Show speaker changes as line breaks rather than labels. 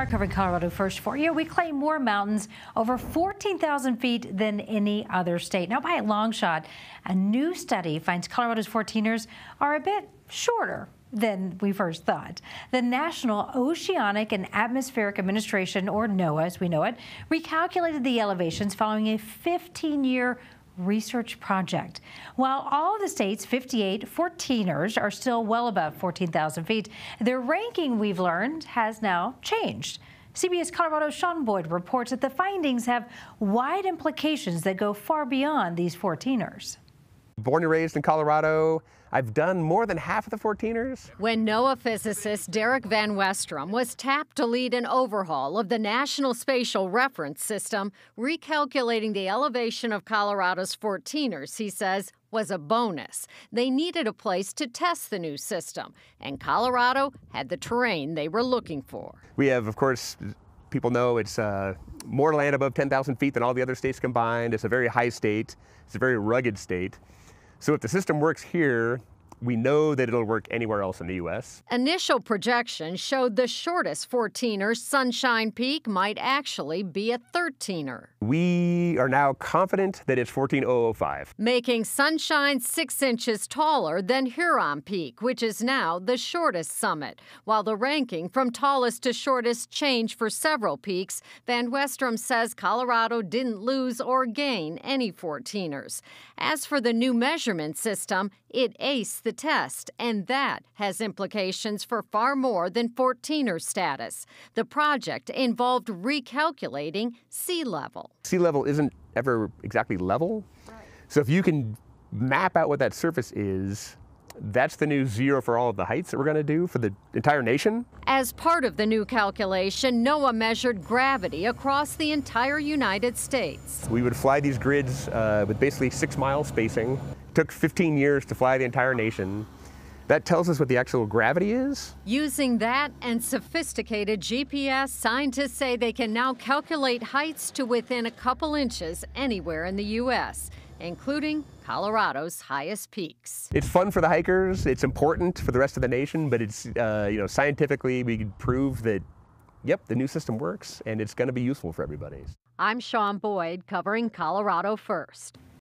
are covering Colorado first for you. We claim more mountains over 14,000 feet than any other state. Now, by a long shot, a new study finds Colorado's 14ers are a bit shorter than we first thought. The National Oceanic and Atmospheric Administration, or NOAA as we know it, recalculated the elevations following a 15 year research project. While all of the state's 58 14ers are still well above 14,000 feet, their ranking, we've learned, has now changed. CBS Colorado's Sean Boyd reports that the findings have wide implications that go far beyond these 14ers.
Born and raised in Colorado, I've done more than half of the 14ers.
When NOAA physicist Derek Van Westrum was tapped to lead an overhaul of the National Spatial Reference System, recalculating the elevation of Colorado's 14ers, he says, was a bonus. They needed a place to test the new system, and Colorado had the terrain they were looking for.
We have, of course, people know it's uh, more land above 10,000 feet than all the other states combined. It's a very high state. It's a very rugged state. So if the system works here, we know that it'll work anywhere else in the U.S.
Initial projections showed the shortest 14er, Sunshine Peak, might actually be a 13er.
We are now confident that it's 14005.
Making Sunshine six inches taller than Huron Peak, which is now the shortest summit. While the ranking from tallest to shortest changed for several peaks, Van Westrum says Colorado didn't lose or gain any 14ers. As for the new measurement system, it aced the test, and that has implications for far more than 14er status. The project involved recalculating sea level.
Sea level isn't ever exactly level. So if you can map out what that surface is, that's the new zero for all of the heights that we're going to do for the entire nation.
As part of the new calculation, NOAA measured gravity across the entire United States.
We would fly these grids uh, with basically six mile spacing. It took 15 years to fly the entire nation. That tells us what the actual gravity is.
Using that and sophisticated GPS, scientists say they can now calculate heights to within a couple inches anywhere in the U.S including Colorado's highest peaks.
It's fun for the hikers. It's important for the rest of the nation, but it's, uh, you know, scientifically we can prove that, yep, the new system works and it's going to be useful for everybody.
I'm Sean Boyd covering Colorado First.